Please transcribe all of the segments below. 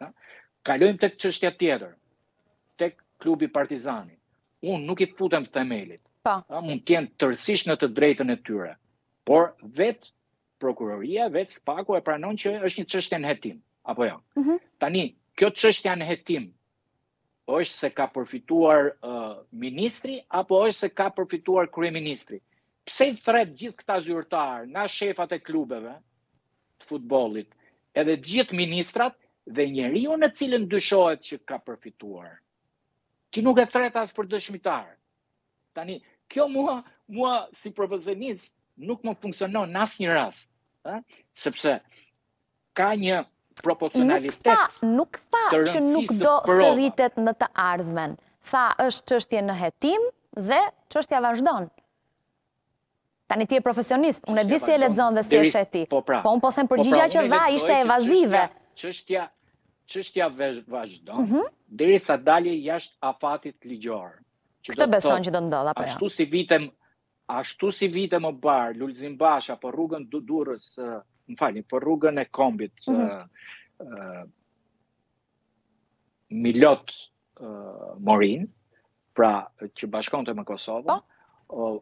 Ha? Kalojmë tek çështja tjetër, tek klubi Partizani. Unë nuk i futem themelit. Pa. Po. Ha? Mund të jenë tërësisht në të drejtën e tyre. Por vetë prokuroria, vetë SPAK-u e pranon që është një çështje në hetim, apo jo. Mm -hmm. Tani, kjo çështja në hetim është se ka përfituar uh, ministri apo është se ka përfituar kryeministri. Pse i thërret gjithë këta zyrtarë nga shefat e klubeve të futbollit, edhe të gjithë ministrat dhe njeriu në cilën dyshohet që ka përfituar. Ti nuk e thërret as për dëshmitar. Tani, kjo mua, mua si profesionist nuk më funksionon në asnjë rast, ë? Sepse Ka një proporcionalitet të rëndësisë. Nuk tha, nuk tha që nuk do thërritet në të ardhmen. Tha është çështje në hetim dhe çështja vazhdon. Tani ti je profesionist, unë e di si e lexon dhe si e sheh ti. Po pra. Po unë po them po pra, përgjigja që dha ishte evazive. Çështja, çështja vazhdon mhm. derisa të dalë jashtë afatit ligjor. Këtë beson që do të ndodhë apo jo? Ashtu si vite m Ashtu si vite më parë, Lulzim Basha për rrugën Du Durrës, më falni, për rrugën e kombit, mm -hmm. uh, Milot uh, Morinë, pra që bashkonte me Kosovën, uh,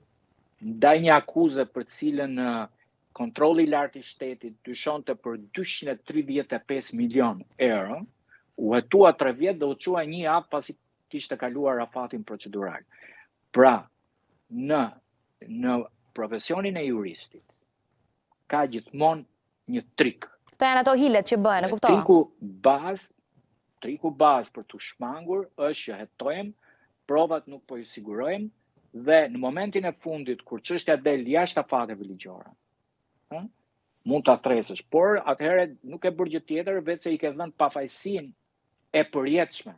ndaj një akuze për cilën uh, Kontrolli i Lartë i Shtetit dyshonte për 235 milion euro, u hetua tre vjet dhe u qua një atë pasi kishte kaluar afatin procedural. Pra, në në profesionin e juristit ka gjithmonë një trik. Këto janë ato hilet që bëhen, e kuptova. Triku bazë, triku bazë për t'u shmangur është që hetojmë, provat nuk po i sigurojmë dhe në momentin e fundit kur çështja del jashtë afateve ligjore, ëh, mund ta thërresësh, por atëherë nuk ke bërë gjë tjetër veçse i ke dhënë pafajësinë e përjetshme,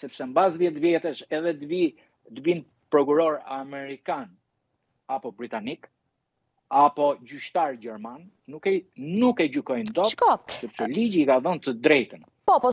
sepse mbas dhjetë vjetësh edhe të vi të vijnë prokuror amerikan apo britanik, apo gjyqtar gjerman, nuk e nuk e gjykojnë dot, sepse ligji i ka dhënë të drejtën. Po, po.